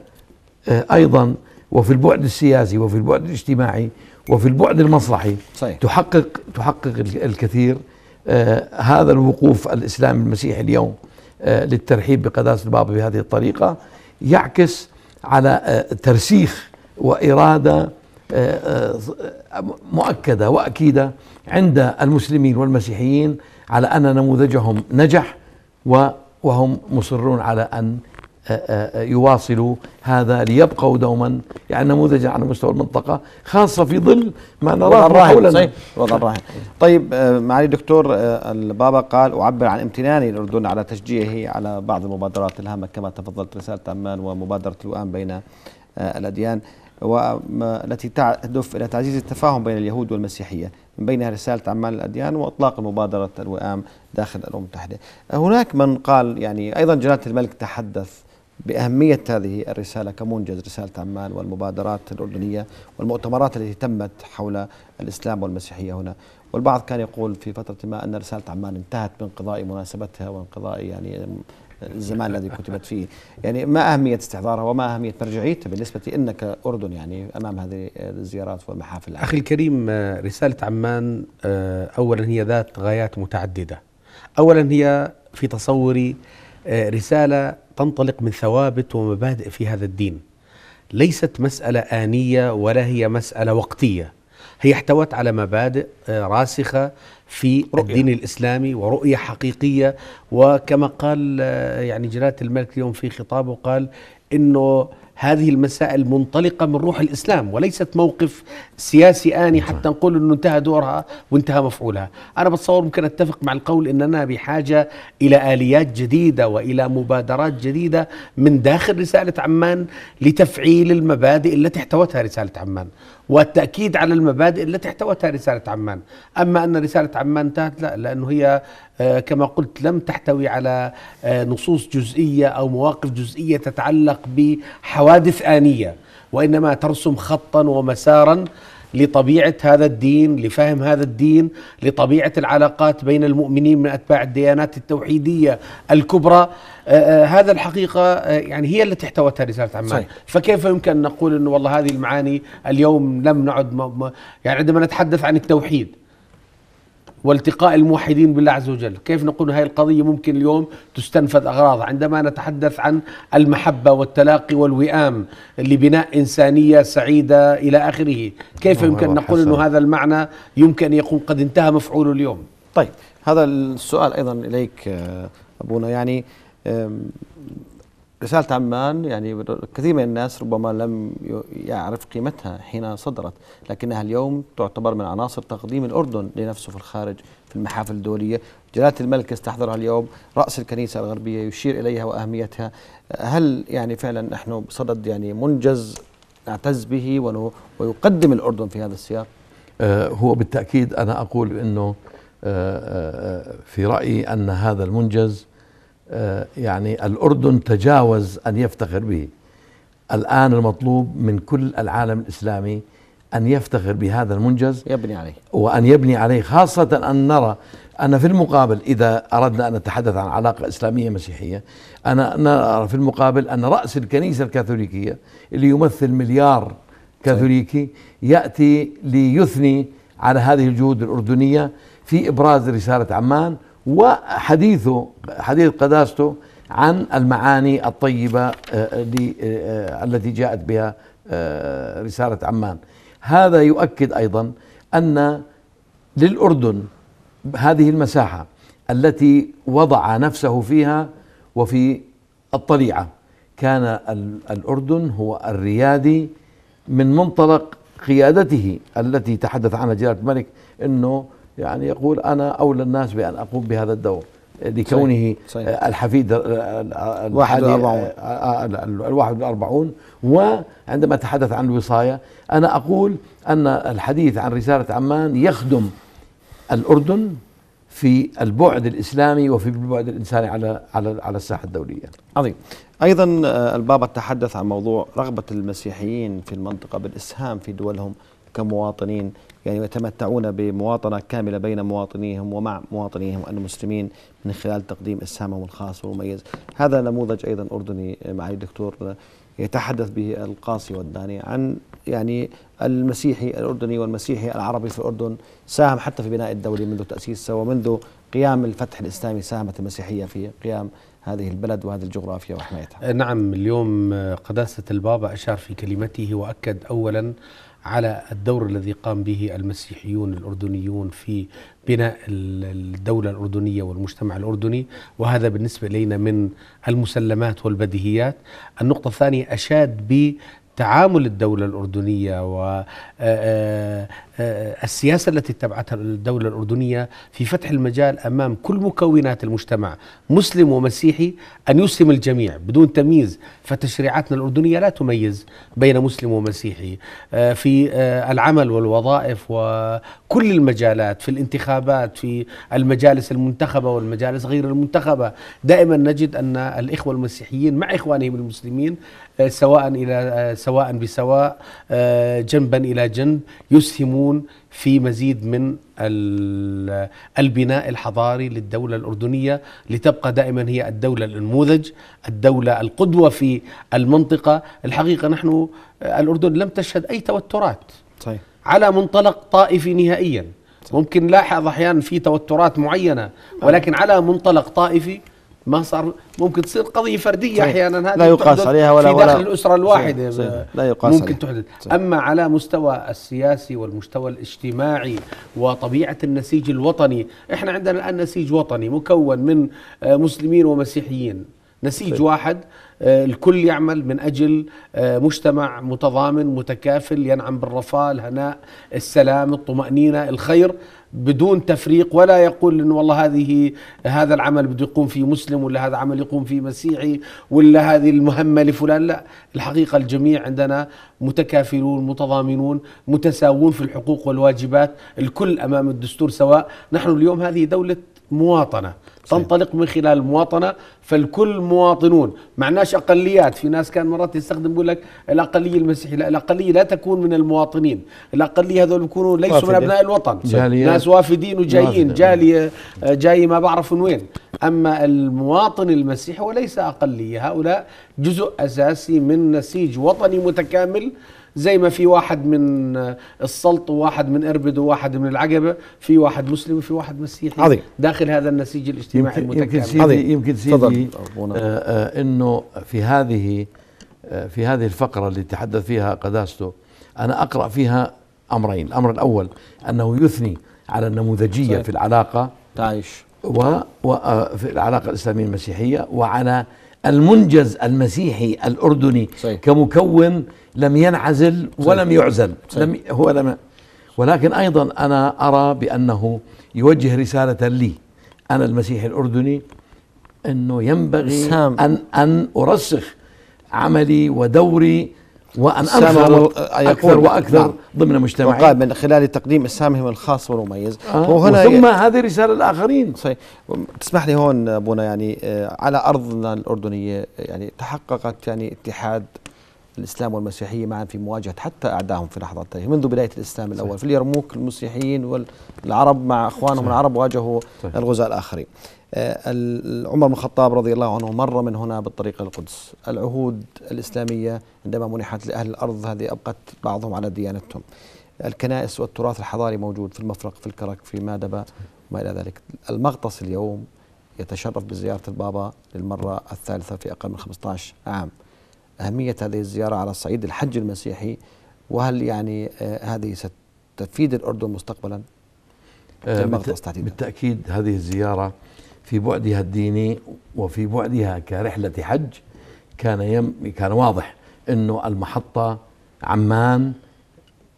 آه، أيضا وفي البعد السياسي وفي البعد الاجتماعي وفي البعد المصلحي صحيح. تحقق تحقق ال- الكثير آه، هذا الوقوف الاسلامي المسيحي اليوم آه، للترحيب بقداسه البابا بهذه الطريقة يعكس على آه، ترسيخ وإرادة آه، آه، مؤكدة وأكيدة عند المسلمين والمسيحيين على أن نموذجهم نجح وهم مصرون على أن يواصلوا هذا ليبقوا دوما يعني نموذجا على مستوى المنطقة خاصة في ظل ما نراه الراهن حولنا. صحيح وضع الراهن. طيب معالي الدكتور البابا قال أعبر عن امتناني للأردن على تشجيعه على بعض المبادرات الهامة كما تفضلت رسالة عمان ومبادرة الوئام بين الأديان والتي تهدف إلى تعزيز التفاهم بين اليهود والمسيحية. من بينها رسالة عمان للأديان وإطلاق مبادرة الوئام داخل الأمم المتحدة. هناك من قال يعني أيضا جلالة الملك تحدث بأهمية هذه الرسالة كمنجز رسالة عمان والمبادرات الأردنية والمؤتمرات التي تمت حول الإسلام والمسيحية هنا. والبعض كان يقول في فترة ما أن رسالة عمان انتهت بانقضاء مناسبتها وانقضاء يعني الزمان الذي كتبت فيه. يعني ما أهمية استحضارها وما أهمية مرجعيتها بالنسبة لنا كأردن يعني أمام هذه الزيارات والمحافل. أخي الكريم رسالة عمان آه، أولا هي ذات غايات متعددة. أولا هي في تصوري رسالة تنطلق من ثوابت ومبادئ في هذا الدين. ليست مسألة آنية ولا هي مسألة وقتية. هي احتوت على مبادئ راسخة في رؤية. الدين الإسلامي ورؤية حقيقية. وكما قال يعني جلالة الملك اليوم في خطابه قال إنه هذه المسائل منطلقة من روح الإسلام وليست موقف سياسي آني حتى نقول أنه انتهى دورها وانتهى مفعولها. أنا بتصور ممكن أتفق مع القول أننا بحاجة إلى آليات جديدة وإلى مبادرات جديدة من داخل رسالة عمان لتفعيل المبادئ التي احتوتها رسالة عمان والتأكيد على المبادئ التي احتوتها رسالة عمان. أما أن رسالة عمان انتهت لا لأنه هي كما قلت لم تحتوي على آه، نصوص جزئية أو مواقف جزئية تتعلق بحوادث آنية وإنما ترسم خطا ومسارا لطبيعة هذا الدين لفهم هذا الدين لطبيعة العلاقات بين المؤمنين من أتباع الديانات التوحيدية الكبرى آه هذا الحقيقة آه يعني هي التي احتوتها رسالة عمان صحيح. فكيف يمكن أن نقول أنه والله هذه المعاني اليوم لم نعد يعني عندما نتحدث عن التوحيد والتقاء الموحدين بالله عز وجل. كيف نقول هذه القضية ممكن اليوم تستنفذ أغراض؟ عندما نتحدث عن المحبة والتلاقي والوئام لبناء إنسانية سعيدة إلى آخره كيف يمكن نقول أنه هذا المعنى يمكن أن يكون قد انتهى مفعوله اليوم؟ طيب هذا السؤال أيضا إليك أبونا. يعني رسالة عمان يعني كثير من الناس ربما لم يعرف قيمتها حين صدرت لكنها اليوم تعتبر من عناصر تقديم الأردن لنفسه في الخارج في المحافل الدولية. جلالة الملك يستحضرها اليوم رأس الكنيسة الغربية يشير إليها وأهميتها. هل يعني فعلا نحن بصدد يعني منجز نعتز به ويقدم الأردن في هذا السياق؟ آه هو بالتأكيد أنا أقول أنه آه آه في رأيي أن هذا المنجز يعني الأردن تجاوز أن يفتخر به. الآن المطلوب من كل العالم الإسلامي أن يفتخر بهذا المنجز يبني عليه. وأن يبني عليه خاصة أن نرى أن في المقابل إذا أردنا أن نتحدث عن علاقة إسلامية مسيحية أنا نرى في المقابل أن رأس الكنيسة الكاثوليكية اللي يمثل مليار كاثوليكي يأتي ليثني على هذه الجهود الأردنية في إبراز رسالة عمان وحديثه حديث قداسته عن المعاني الطيبة آه، آه، آه، التي جاءت بها رسالة عمان. هذا يؤكد أيضا أن للأردن هذه المساحة التي وضع نفسه فيها وفي الطليعة. كان الأردن هو الريادي من منطلق قيادته التي تحدث عنها جلالة الملك أنه يعني يقول أنا أولى الناس بأن أقوم بهذا الدور لكونه صحيح. صحيح. الحفيد الواحد والأربعون الواحد والأربعون وعندما تحدث عن الوصاية أنا أقول أن الحديث عن رسالة عمان يخدم الأردن في البعد الإسلامي وفي البعد الإنساني على على على الساحة الدولية. عظيم. أيضا البابا تحدث عن موضوع رغبة المسيحيين في المنطقة بالإسهام في دولهم كمواطنين يعني يتمتعون بمواطنة كاملة بين مواطنيهم ومع مواطنيهم المسلمين من خلال تقديم إسهامهم الخاص والمميز. هذا نموذج أيضا أردني معي الدكتور يتحدث به القاسي والداني عن يعني المسيحي الأردني والمسيحي العربي في الأردن ساهم حتى في بناء الدولة منذ تأسيسها ومنذ قيام الفتح الإسلامي ساهمت المسيحية في قيام هذه البلد وهذه الجغرافيا وحمايتها. نعم اليوم قداسة البابا أشار في كلمته وأكد أولا على الدور الذي قام به المسيحيون الأردنيون في بناء الدولة الأردنية والمجتمع الأردني. وهذا بالنسبة إلينا من المسلمات والبديهيات. النقطة الثانية أشاد ب تعامل الدولة الأردنية والسياسة التي اتبعتها الدولة الأردنية في فتح المجال أمام كل مكونات المجتمع مسلم ومسيحي أن يسلم الجميع بدون تمييز. فتشريعاتنا الأردنية لا تميز بين مسلم ومسيحي. في العمل والوظائف وكل المجالات في الانتخابات في المجالس المنتخبة والمجالس غير المنتخبة. دائما نجد أن الإخوة المسيحيين مع إخوانهم المسلمين سواء إلى سواء بسواء آه، جنبا إلى جنب يسهمون يساهمون في مزيد من ال- البناء الحضاري للدولة الأردنية لتبقى دائما هي الدولة النموذج الدولة القدوة في المنطقة. الحقيقة نحن الأردن لم تشهد أي توترات صحيح. على منطلق طائفي نهائيا. ممكن نلاحظ أحيانا في توترات معينة ولكن على منطلق طائفي ما صار ممكن تصير قضية فردية صحيح. أحيانا هذه لا يقاس عليها ولا- في داخل ولا- الأسرة الواحدة صحيح. صحيح. لا يقاس ممكن عليها. تحدث صحيح. أما على مستوى السياسي والمستوى الاجتماعي وطبيعة النسيج الوطني إحنا عندنا الآن نسيج وطني مكون من آه، مسلمين ومسيحيين نسيج واحد آه، الكل يعمل من أجل آه، مجتمع متضامن متكافل ينعم بالرفاه الهناء السلام الطمأنينة الخير بدون تفريق ولا يقول انه والله هذه هذا العمل بده يقوم فيه مسلم ولا هذا عمل يقوم فيه مسيحي ولا هذه المهمة لفلان لا. الحقيقة الجميع عندنا متكافلون متضامنون متساوون في الحقوق والواجبات الكل أمام الدستور سواء نحن اليوم هذه دولة مواطنة. تنطلق من خلال المواطنة فالكل مواطنون. معناش أقليات. في ناس كان مرات يستخدم يقول لك الأقلية المسيحية. لا الأقلية لا تكون من المواطنين. الأقلية هذول بيكونوا ليسوا من. أبناء الوطن. جاليات. ناس وافدين وجايين. آه، جاي ما بعرف من وين. أما المواطن المسيحي وليس أقلية. هؤلاء جزء أساسي من نسيج وطني متكامل. زي ما في واحد من السلط وواحد من إربد وواحد من العقبة في واحد مسلم وفي واحد مسيحي عظيم. داخل هذا النسيج الاجتماعي يمكن يمكن عظيم. سيدي يمكن سيدي أبونا. آه، آه، إنه في هذه آه، في هذه الفقرة اللي تحدث فيها قداسته أنا أقرأ فيها أمرين الأمر الأول أنه يثني على النموذجية صحيح. في العلاقة تعيش و و- آه، في العلاقة الإسلامية المسيحية وعلى المنجز المسيحي الأردني صحيح. كمكون لم ينعزل ولم يعزل. صحيح. لم هو لم ولكن أيضا أنا أرى بأنه يوجه رسالة لي. أنا المسيحي الأردني إنه ينبغي سام. ان أن أرسخ عملي ودوري وأن أن أكثر وأكثر نعم. ضمن مجتمعي. وقال من خلال تقديم اسهامهم الخاص والمميز. آه. وهنا ثم هذه رسالة للاخرين صحيح. تسمح لي هون أبونا يعني آه، على أرضنا الأردنية يعني تحققت يعني اتحاد الإسلام والمسيحية معا في مواجهة حتى أعدائهم في لحظات التاريخ منذ بداية الإسلام الأول في اليرموك المسيحيين والعرب مع إخوانهم العرب واجهوا صحيح. الغزاة الآخرين. آه، عمر بن الخطاب رضي الله عنه مر من هنا بالطريق القدس. العهود الإسلامية عندما منحت لأهل الأرض هذه أبقت بعضهم على ديانتهم. الكنائس والتراث الحضاري موجود في المفرق في الكرك في مادبة وما إلى ذلك. المغطس اليوم يتشرف بزيارة البابا للمرة الثالثة في أقل من 15 عام. أهمية هذه الزيارة على الصعيد الحج المسيحي وهل يعني آه، هذه ستفيد الأردن مستقبلا آه،. بالتأكيد هذه الزيارة في بعدها الديني وفي بعدها كرحلة حج كان يم كان واضح إنه المحطة عمان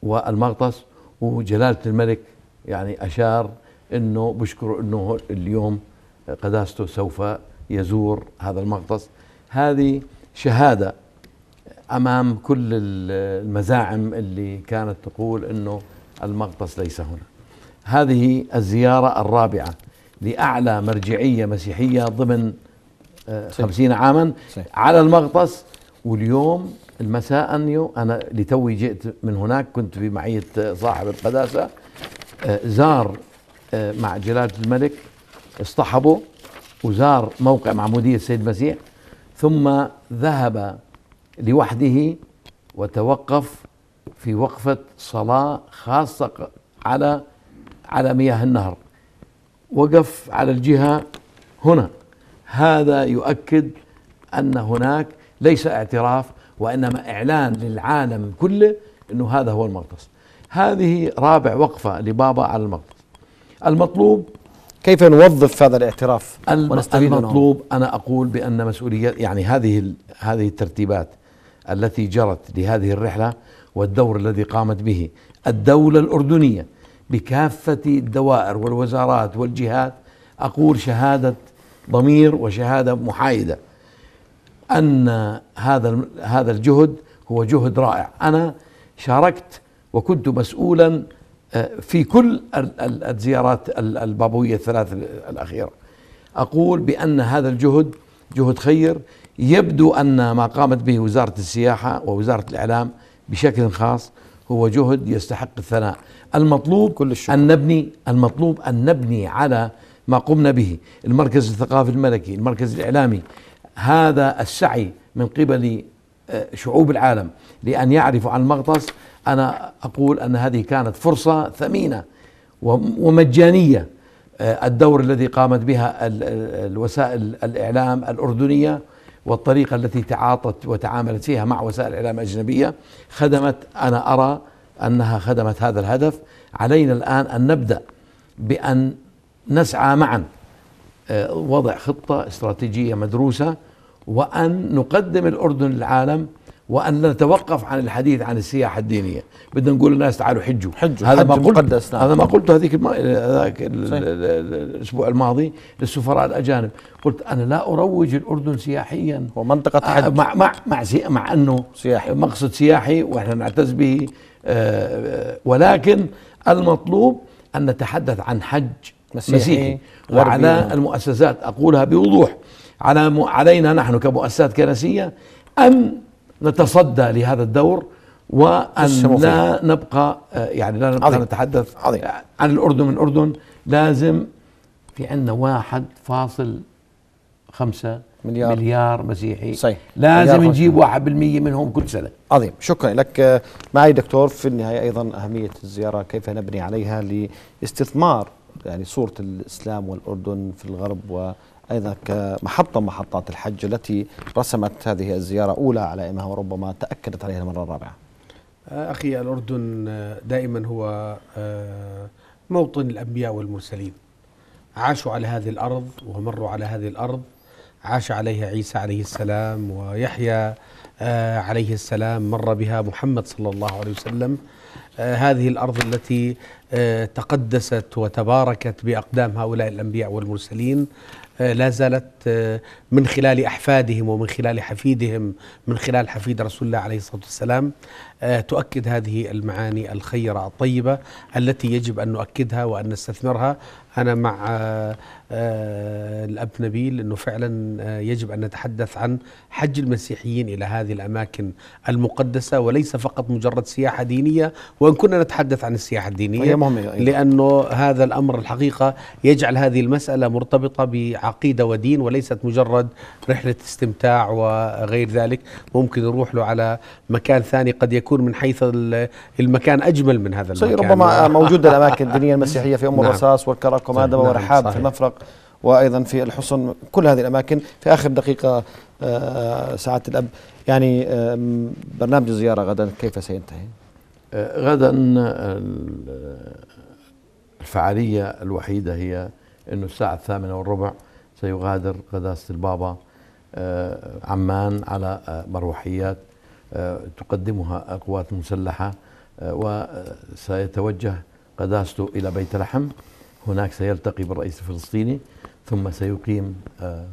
والمغطس وجلالة الملك يعني أشار إنه بشكر إنه اليوم قداسته سوف يزور هذا المغطس هذه شهادة أمام كل ال- المزاعم اللي كانت تقول إنه المغطس ليس هنا هذه الزيارة الرابعة لأعلى مرجعية مسيحية ضمن آه،. خمسين عاما صحيح. على المغطس واليوم المساء يو- أنا لتوي جئت من هناك كنت في معية صاحب القداسة آه، زار آه، مع جلالة الملك اصطحبه وزار موقع معمودية السيد المسيح ثم ذهب لوحده وتوقف في وقفة صلاة خاصة على على مياه النهر. وقف على الجهة هنا. هذا يؤكد أن هناك ليس اعتراف وإنما إعلان للعالم كله أنه هذا هو المغطس هذه رابع وقفة لبابا على المغطس المطلوب كيف نوظف هذا الاعتراف المطلوب أنا أقول بأن مسؤولية يعني هذه هذه الترتيبات التي جرت لهذه الرحلة والدور الذي قامت به. الدولة الأردنية بكافة الدوائر والوزارات والجهات أقول شهادة ضمير وشهادة محايدة أن هذا هذا الجهد هو جهد رائع. أنا شاركت وكنت مسؤولا آه، في كل ال- ال- الزيارات ال- البابوية الثلاث ال- الأخيرة. أقول بأن هذا الجهد جهد خير يبدو أن ما قامت به وزارة السياحة ووزارة الإعلام بشكل خاص هو جهد يستحق الثناء. المطلوب كل الشكر. أن نبني المطلوب أن نبني على ما قمنا به. المركز الثقافي الملكي المركز الإعلامي هذا السعي من قبل آه، شعوب العالم لأن يعرفوا عن المغطس. أنا أقول أن هذه كانت فرصة ثمينة وم- ومجانية. آه، الدور الذي قامت بها ال- ال- الوسائل الإعلام الأردنية والطريقة التي تعاطت وتعاملت فيها مع وسائل الإعلام الأجنبية خدمت أنا أرى أنها خدمت هذا الهدف. علينا الآن أن نبدأ بأن نسعى معا آه، وضع خطة استراتيجية مدروسة وأن نقدم الأردن للعالم وأن نتوقف عن الحديث عن السياحة الدينية بدنا نقول للناس تعالوا حجوا حجوا، هذا ما قلت مقدس، نعم. هذا ما قلته هذيك الم... هذاك ال- صحيح. ال- ال- الأسبوع الماضي للسفراء الأجانب قلت أنا لا أروج الأردن سياحيا ومنطقة آه، حج مع مع مع, سي مع أنه سياحي. مقصد سياحي وإحنا نعتز به آه، ولكن المطلوب أن نتحدث عن حج مسيحي، مسيحي. وعلى المؤسسات أقولها بوضوح على م- علينا نحن كمؤسسات كنسية أن نتصدى لهذا الدور فيه. لا نبقى آه، يعني لا نبقى عظيم. نتحدث عظيم. عن الأردن من الاردن لازم في عندنا واحد فاصل خمسة مليار. مليار مسيحي صحيح. مليار لازم خمسة. نجيب واحد بالمية منهم كل سنة عظيم شكرا لك آه، معي دكتور في النهاية أيضا أهمية الزيارة كيف نبني عليها لاستثمار يعني صورة الإسلام والأردن في الغرب وأيضا كمحطة محطات الحج التي رسمت هذه الزيارة أولى علائمها وربما تأكدت عليها المرة الرابعة. آه، أخي الأردن آه، دائما هو آه، موطن الأنبياء والمرسلين. عاشوا على هذه الأرض ومروا على هذه الأرض. عاش عليها عيسى عليه السلام ويحيى عليه السلام مر بها محمد صلى الله عليه وسلم. هذه الأرض التي تقدست وتباركت بأقدام هؤلاء الأنبياء والمرسلين. لا زالت آه، من خلال أحفادهم ومن خلال حفيدهم من خلال حفيد رسول الله عليه الصلاة والسلام آه، تؤكد هذه المعاني الخيرة الطيبة التي يجب أن نؤكدها وأن نستثمرها. أنا مع آه، آه، الأب نبيل أنه فعلا آه، يجب أن نتحدث عن حج المسيحيين إلى هذه الأماكن المقدسة وليس فقط مجرد سياحة دينية وإن كنا نتحدث عن السياحة الدينية أيضا. لأنه هذا الأمر الحقيقة يجعل هذه المسألة مرتبطة بعقيدة ودين وليست مجرد رحلة استمتاع وغير ذلك ممكن نروح له على مكان ثاني قد يكون من حيث ال- المكان أجمل من هذا المكان ربما موجودة الأماكن الدينية المسيحية في أم نعم. الرصاص والكرك ومادة نعم، ورحاب في صحيح. المفرق وأيضا في الحصن كل هذه الأماكن في آخر دقيقة آه، ساعة الأب يعني آم، برنامج الزيارة غدا كيف سينتهي؟ آه، غدا ال- الفعالية الوحيدة هي أنه الساعة الثامنة والربع سيغادر قداسة البابا آه، عمان على آه، مروحيات آه، تقدمها القوات المسلحة آه، وسيتوجه قداسته إلى بيت لحم هناك سيلتقي بالرئيس الفلسطيني ثم سيقيم آه،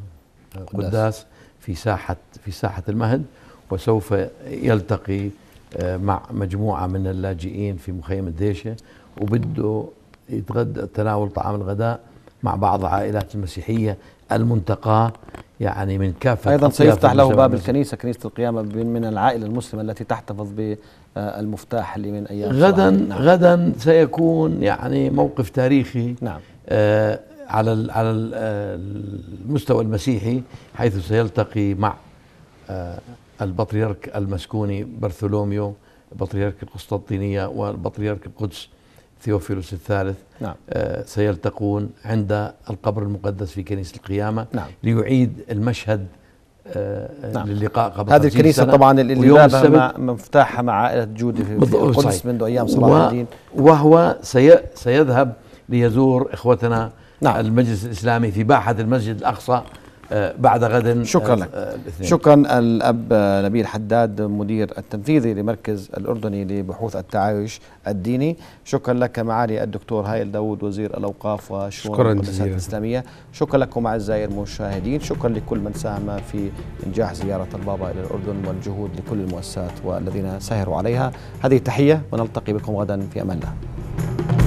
آه، قداس. في ساحة في ساحة المهد وسوف يلتقي آه، مع مجموعة من اللاجئين في مخيم الديشة وبده يتغدى تناول طعام الغداء مع بعض العائلات المسيحية المنتقاة يعني من كافة أيضا سيفتح له باب. الكنيسة كنيسة القيامة من من العائلة المسلمة التي تحتفظ بالمفتاح اللي من أيام غدا. نعم. غدا سيكون يعني موقف تاريخي نعم آه، على ال- على ال- آه، المستوى المسيحي حيث سيلتقي مع آه، البطريرك المسكوني برثولوميو بطريرك القسطنطينية والبطريرك القدس ثيوفيلوس الثالث نعم آه، سيلتقون عند القبر المقدس في كنيسة القيامة نعم. ليعيد المشهد آه، نعم. للقاء قبل هذه 50 الكنيسة سنة. طبعا اللي بابها السبت مع مفتاحها مع عائلة جودة في, القدس صحيح. منذ أيام صلاح الدين وهو سي سيذهب ليزور إخوتنا نعم. المجلس الإسلامي في باحة المسجد الأقصى آه، بعد غد شكراً آه، لك. آه، الاثنين. شكرا الأب نبيل حداد مدير التنفيذي لمركز الأردني لبحوث التعايش الديني. شكرا لك معالي الدكتور هائل داود وزير الأوقاف وشؤون شكراً المقدسات جزيلاً. الإسلامية. شكرا لكم أعزائي المشاهدين. شكرا لكل من ساهم في إنجاح زيارة البابا إلى الأردن والجهود لكل المؤسسات والذين سهروا عليها. هذه تحية ونلتقي بكم غدا في أمان الله.